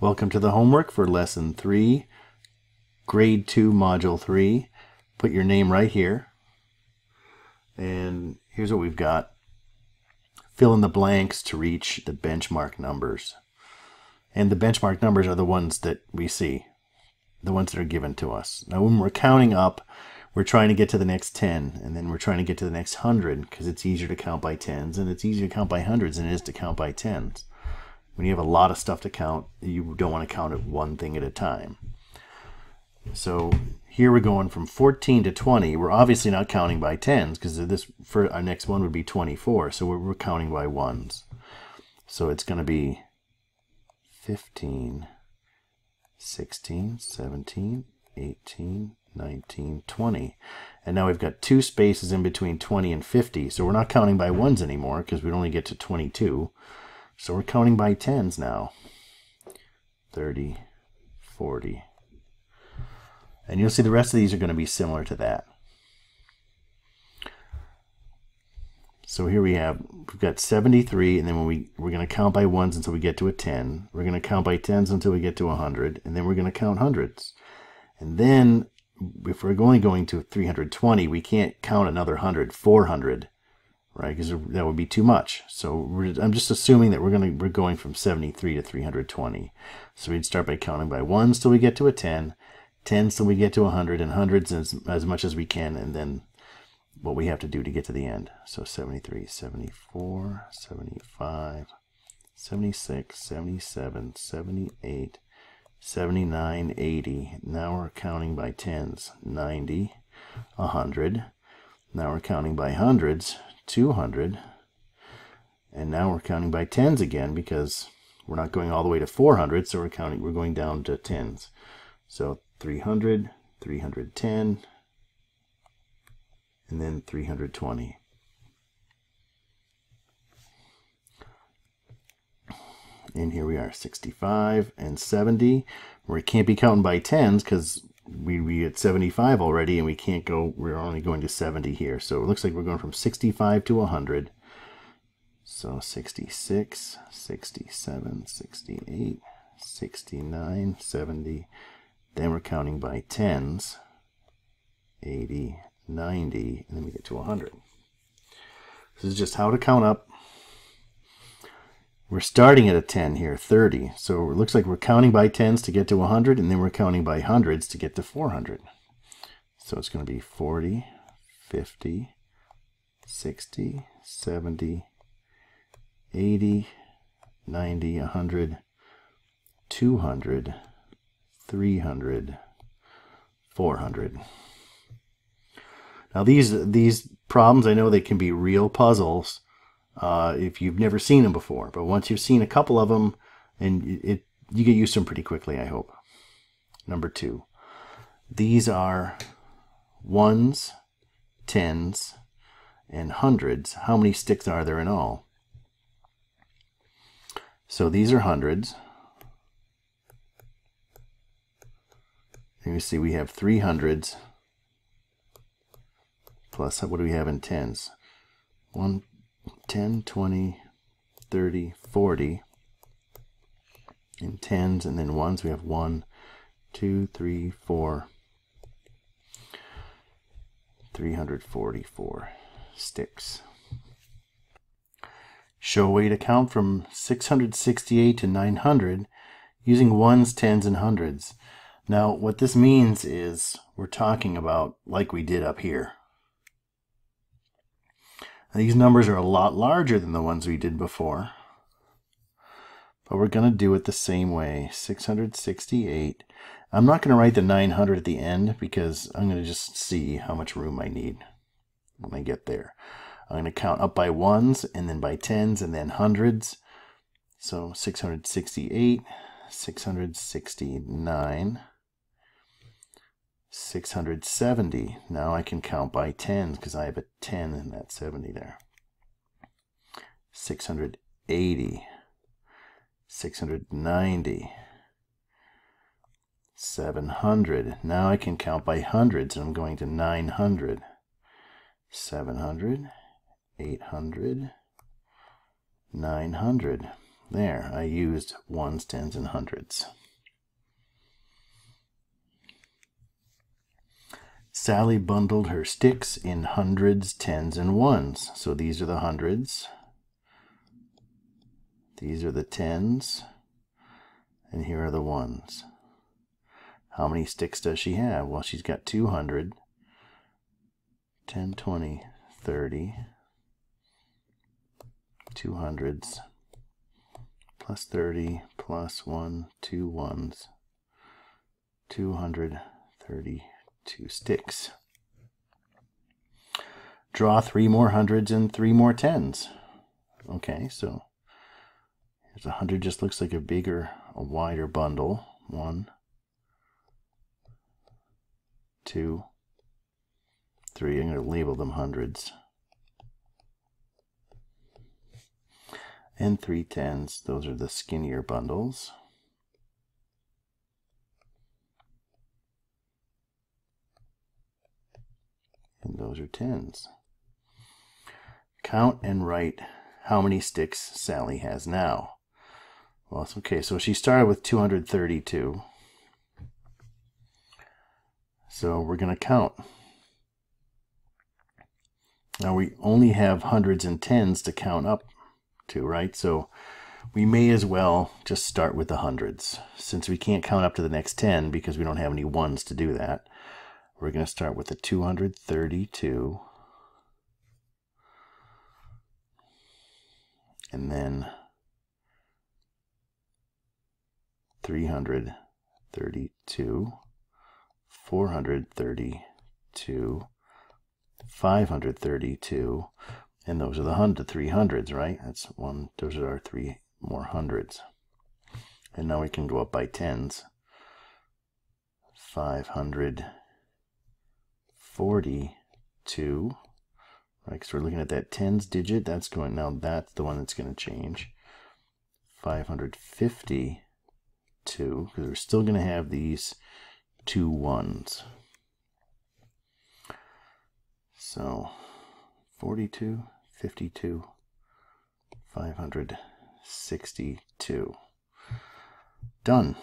Welcome to the homework for lesson 3, grade 2, module 3. Put your name right here. And here's what we've got. Fill in the blanks to reach the benchmark numbers. And the benchmark numbers are the ones that we see, the ones that are given to us. Now when we're counting up, we're trying to get to the next 10, and then we're trying to get to the next 100 because it's easier to count by tens, and it's easier to count by hundreds than it is to count by tens. When you have a lot of stuff to count, you don't want to count it one thing at a time. So here we're going from 14 to 20. We're obviously not counting by tens because this for our next one would be 24. So we're, we're counting by ones. So it's going to be 15, 16, 17, 18, 19, 20. And now we've got two spaces in between 20 and 50. So we're not counting by ones anymore because we'd only get to 22. So we're counting by tens now. 30, 40. And you'll see the rest of these are going to be similar to that. So here we have, we've got 73, and then when we, we're going to count by ones until we get to a 10. We're going to count by tens until we get to 100, and then we're going to count hundreds. And then if we're only going to 320, we can't count another 100, 400, right? Because that would be too much. So I'm just assuming that we're going to we're going from 73 to 320. So we'd start by counting by ones till we get to a 10, tens till we get to 100, and hundreds as, as much as we can, and then what we have to do to get to the end. So 73, 74, 75, 76, 77, 78, 79, 80. Now we're counting by tens. 90, 100. Now we're counting by hundreds. 200. And now we're counting by tens again because we're not going all the way to 400, so we're counting, we're going down to tens. So 300, 310, and then 320. And here we are, 65 and 70. We can't be counting by tens because we, we at 75 already and we can't go, we're only going to 70 here. So it looks like we're going from 65 to 100. So 66, 67, 68, 69, 70. Then we're counting by tens, 80, 90, and then we get to 100. This is just how to count up we're starting at a 10 here, 30. So it looks like we're counting by 10s to get to 100, and then we're counting by hundreds to get to 400. So it's going to be 40, 50, 60, 70, 80, 90, 100, 200, 300, 400. Now these these problems, I know they can be real puzzles, uh, if you've never seen them before. But once you've seen a couple of them, and it, you get used to them pretty quickly, I hope. Number two, these are ones, tens, and hundreds. How many sticks are there in all? So these are hundreds. And you see we have three hundreds plus what do we have in tens? One, 10, 20, 30, 40 in tens and then ones we have one, two, three, four, 344 sticks. Show a way to count from 668 to 900 using ones, tens, and hundreds. Now, what this means is we're talking about like we did up here. These numbers are a lot larger than the ones we did before. But we're going to do it the same way. 668. I'm not going to write the 900 at the end because I'm going to just see how much room I need when I get there. I'm going to count up by ones and then by tens and then hundreds. So 668, 669, 670. Now I can count by tens because I have a 10 in that 70 there. 680. 690. 700. Now I can count by hundreds and I'm going to 900. 700. 800. 900. There, I used ones, tens, and hundreds. Sally bundled her sticks in hundreds, tens, and ones. So these are the hundreds. These are the tens. And here are the ones. How many sticks does she have? Well, she's got 200, 10, 20, 30, 200s, plus 30, plus 1, 2 ones, 232 sticks. Draw three more hundreds and three more tens. Okay, so here's a hundred just looks like a bigger, a wider bundle. One, two, three. I'm going to label them hundreds. And three tens. Those are the skinnier bundles. And those are tens. Count and write how many sticks Sally has now. Well, it's okay. So she started with 232. So we're going to count. Now we only have hundreds and tens to count up to, right? So we may as well just start with the hundreds. Since we can't count up to the next 10 because we don't have any ones to do that, we're going to start with the 232. And then 332. 432, 532, and those are the hundred, three hundreds, right? That's one, those are our three more hundreds. And now we can go up by tens. 542, right? Because we're looking at that tens digit. That's going, now that's the one that's going to change. 552, because we're still going to have these two ones. So 42, 52, 562. Done.